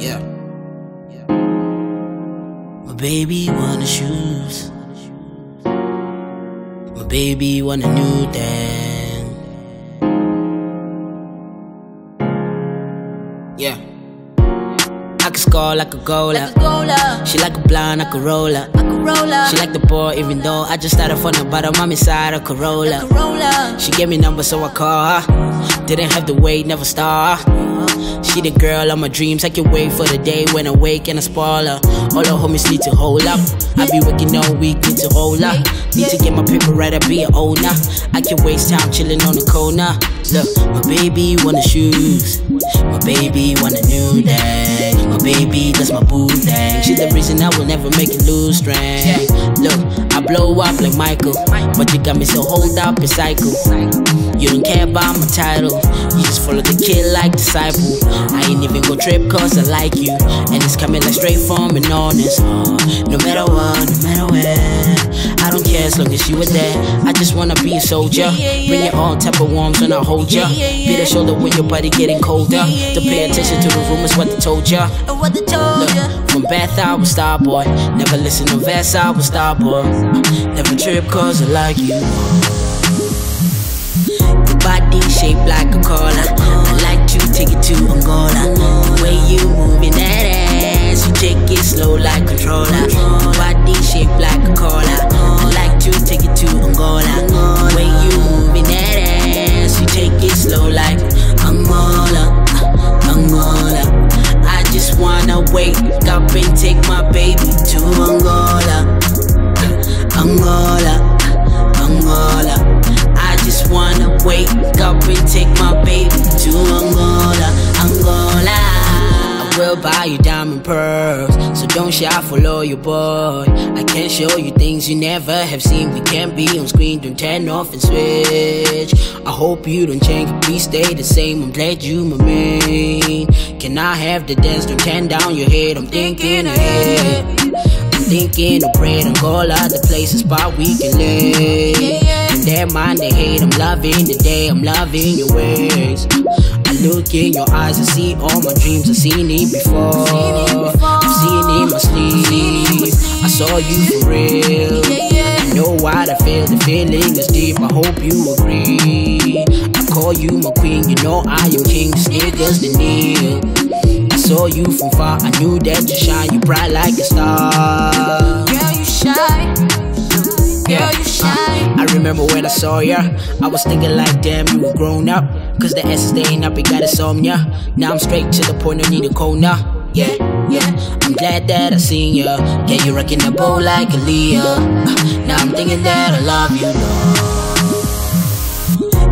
Yeah. My baby want the shoes. My baby want a new thing. I like a goaler. Like a goaler, She like a blind, like a roller. a Corolla, She like the boy, even though I just started from the bottom. I'm inside a Corolla. Corolla. She gave me number, so I call her. Didn't have to wait, never star. She the girl of my dreams. I can wait for the day when I wake and I spoil her. All the homies need to hold up. I be working all week, need to hold up. Need to get my paper right, I be an owner. I can waste time chilling on the corner. Look, my baby want the shoes. My baby want a new day. My baby, that's my boo thing. She's the reason I will never make it lose strength. Look, I blow up like Michael, but you got me so hold up in cycle. You don't care about my title, you just follow the kid like disciple. I ain't even go trip cause I like you, and it's coming like straight from an honest. Uh, no matter what, no matter where, as long as you were there. I just wanna be a soldier, bring your all type of warmth when I hold ya. Be the shoulder when your body getting colder. To pay attention to the rumors, what they told ya. And what they told ya. From Bath, I was star boy. Never listen to Vest, I was star boy. Never trip cause I like you. Your body shaped like a collar. I like to take it to Angola. The way you moving buy you diamond pearls, so don't shy, follow your boy. I can show you things you never have seen. We can't be on screen, don't turn off and switch. I hope you don't change, please stay the same. I'm glad you my main. Can I have the dance? Don't turn down your head. I'm thinking ahead. I'm thinking of bread Angola, the place is spot we can live. Their mind, they hate. I'm loving the day, I'm loving your ways. Look in your eyes, I see all my dreams, I've seen it before. I've seen it in my sleep. I saw you for real. I know what I feel, the feeling is deep. I hope you agree. I call you my queen, you know I am king. This nigga's the kneel. I saw you from far, I knew that you shine, you bright like a star. Girl, you shine. You shine. I remember when I saw ya, I was thinking like, damn, you were grown up. Cause the S is staying up, you got insomnia. Now I'm straight to the point, I need a corner. Yeah, yeah, I'm glad that I seen ya. Yeah, you rocking the boat like Aaliyah. Uh, Now I'm thinking that I love you, Lord.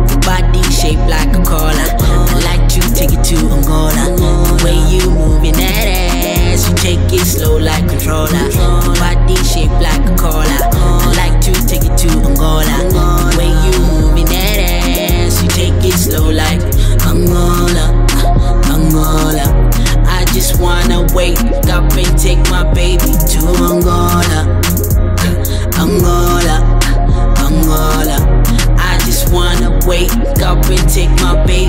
Your body shaped like a collar. I like to take it to Angola. The way you moving that ass, you take it slow like controller. Slow like Angola, uh, Angola. I just wanna wake up and take my baby to Angola, uh, Angola, uh, Angola. I just wanna wake up and take my baby